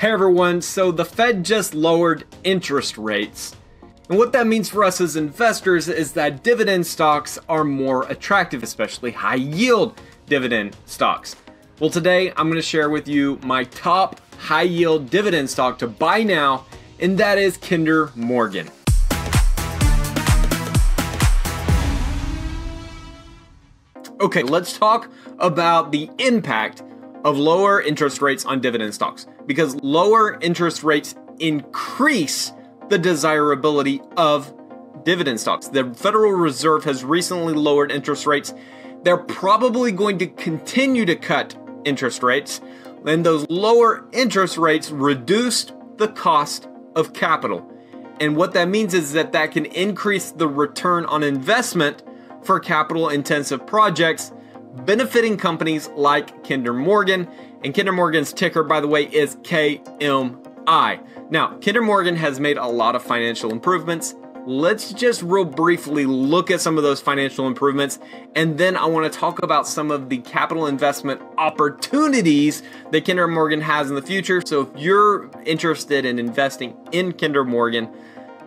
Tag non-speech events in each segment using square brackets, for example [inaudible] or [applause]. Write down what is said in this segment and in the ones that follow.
Hey everyone, so the Fed just lowered interest rates. And what that means for us as investors is that dividend stocks are more attractive, especially high yield dividend stocks. Well, today I'm going to share with you my top high yield dividend stock to buy now, and that is Kinder Morgan. Okay, let's talk about the impact of lower interest rates on dividend stocks because lower interest rates increase the desirability of dividend stocks. The Federal Reserve has recently lowered interest rates. They're probably going to continue to cut interest rates, and those lower interest rates reduced the cost of capital. And what that means is that that can increase the return on investment for capital intensive projects benefiting companies like Kinder Morgan. And Kinder Morgan's ticker, by the way, is KMI. Now, Kinder Morgan has made a lot of financial improvements. Let's just real briefly look at some of those financial improvements, and then I want to talk about some of the capital investment opportunities that Kinder Morgan has in the future. So, if you're interested in investing in Kinder Morgan,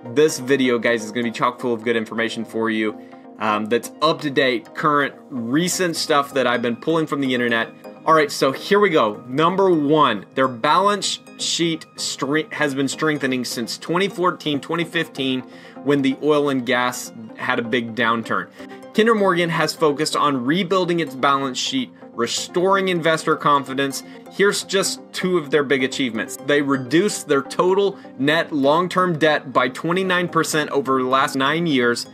this video, guys, is going to be chock full of good information for you um, that's up to date, current, recent stuff that I've been pulling from the internet. All right, so here we go. Number one, their balance sheet has been strengthening since 2014, 2015, when the oil and gas had a big downturn. Kinder Morgan has focused on rebuilding its balance sheet, restoring investor confidence. Here's just two of their big achievements. They reduced their total net long term debt by 29% over the last nine years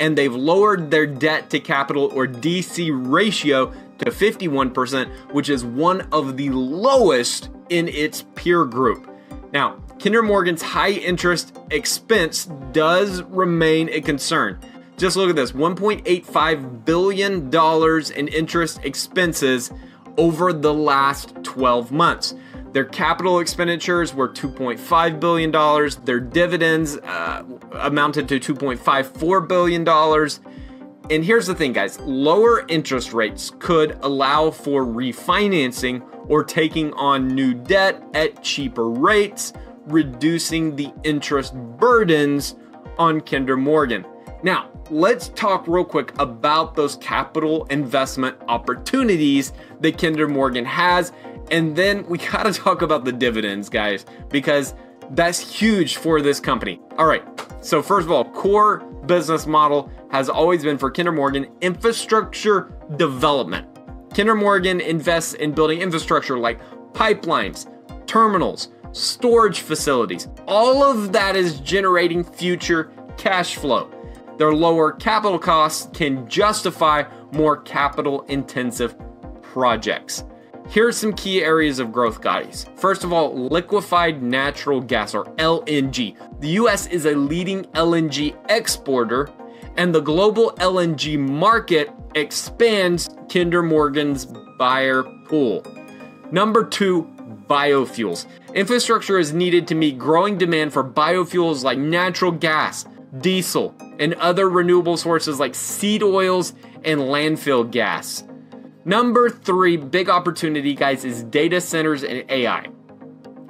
and they've lowered their debt to capital or DC ratio to 51%, which is one of the lowest in its peer group. Now, Kinder Morgan's high interest expense does remain a concern. Just look at this $1.85 billion in interest expenses over the last 12 months. Their capital expenditures were $2.5 billion. Their dividends uh, amounted to $2.54 billion. And here's the thing, guys lower interest rates could allow for refinancing or taking on new debt at cheaper rates, reducing the interest burdens on Kinder Morgan. Now, let's talk real quick about those capital investment opportunities that Kinder Morgan has and then we [laughs] gotta talk about the dividends, guys, because that's huge for this company. All right, so first of all, core business model has always been for Kinder Morgan infrastructure development. Kinder Morgan invests in building infrastructure like pipelines, terminals, storage facilities. All of that is generating future cash flow. Their lower capital costs can justify more capital intensive projects. Here are some key areas of growth, guys. First of all, liquefied natural gas or LNG. The US is a leading LNG exporter, and the global LNG market expands Kinder Morgan's buyer pool. Number two, biofuels. Infrastructure is needed to meet growing demand for biofuels like natural gas, diesel, and other renewable sources like seed oils and landfill gas. Number three big opportunity, guys, is data centers and AI.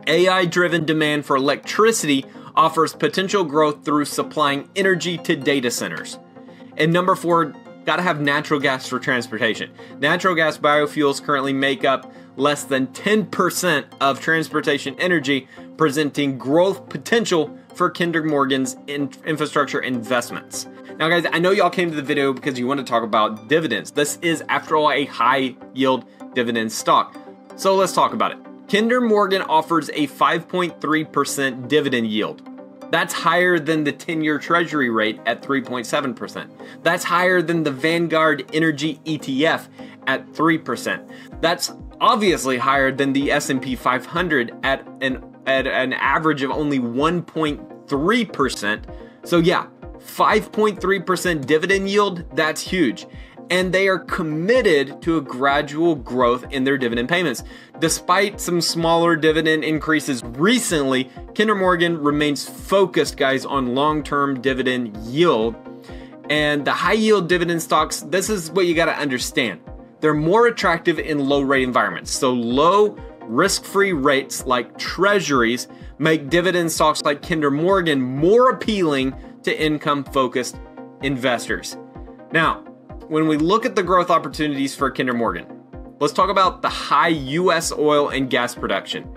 AI driven demand for electricity offers potential growth through supplying energy to data centers. And number four, gotta have natural gas for transportation. Natural gas biofuels currently make up less than 10% of transportation energy, presenting growth potential for Kinder Morgan's in- infrastructure investments. Now, guys, I know y'all came to the video because you want to talk about dividends. This is, after all, a high yield dividend stock. So let's talk about it. Kinder Morgan offers a 5.3% dividend yield. That's higher than the 10-year treasury rate at 3.7%. That's higher than the Vanguard Energy ETF at 3%. That's obviously higher than the S&P 500 at an at an average of only 1.3%. So yeah, 5.3% dividend yield, that's huge. And they are committed to a gradual growth in their dividend payments. Despite some smaller dividend increases recently, Kinder Morgan remains focused, guys, on long term dividend yield. And the high yield dividend stocks, this is what you got to understand. They're more attractive in low rate environments. So, low risk free rates like treasuries make dividend stocks like Kinder Morgan more appealing to income focused investors. Now, when we look at the growth opportunities for Kinder Morgan, let's talk about the high US oil and gas production.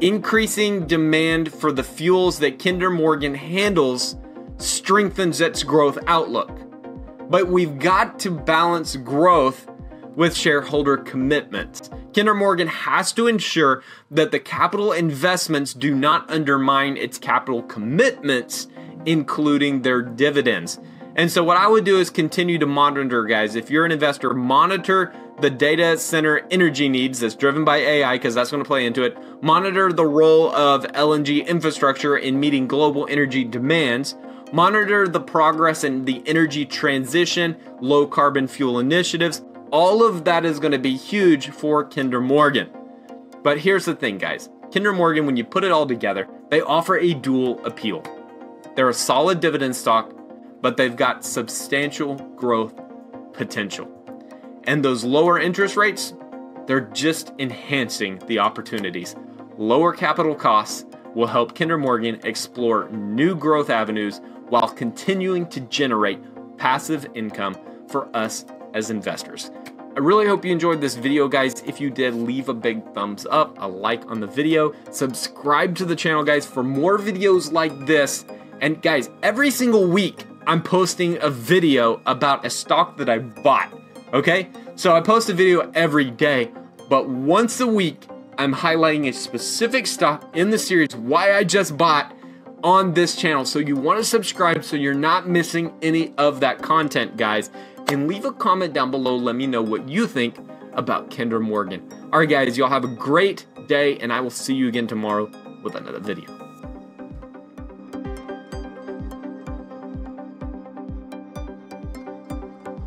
Increasing demand for the fuels that Kinder Morgan handles strengthens its growth outlook. But we've got to balance growth with shareholder commitments. Kinder Morgan has to ensure that the capital investments do not undermine its capital commitments, including their dividends. And so, what I would do is continue to monitor, guys. If you're an investor, monitor the data center energy needs that's driven by AI, because that's going to play into it. Monitor the role of LNG infrastructure in meeting global energy demands. Monitor the progress in the energy transition, low carbon fuel initiatives all of that is going to be huge for Kinder Morgan. But here's the thing, guys Kinder Morgan, when you put it all together, they offer a dual appeal. They're a solid dividend stock, but they've got substantial growth potential. And those lower interest rates, they're just enhancing the opportunities. Lower capital costs will help Kinder Morgan explore new growth avenues while continuing to generate passive income for us as investors. I really hope you enjoyed this video, guys. If you did, leave a big thumbs up, a like on the video, subscribe to the channel, guys, for more videos like this. And guys, every single week, I'm posting a video about a stock that I bought, okay? So I post a video every day, but once a week, I'm highlighting a specific stock in the series, why I just bought on this channel. So you want to subscribe so you're not missing any of that content, guys and leave a comment down below. Let me know what you think about Kinder Morgan. All right, guys, y'all have a great day, and I will see you again tomorrow with another video.